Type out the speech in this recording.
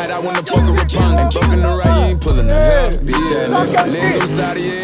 night. I wanna fuck a Rapunzel. Ain't fucking the right, you ain't pulling the hell. Bitch, I live, live on the of your.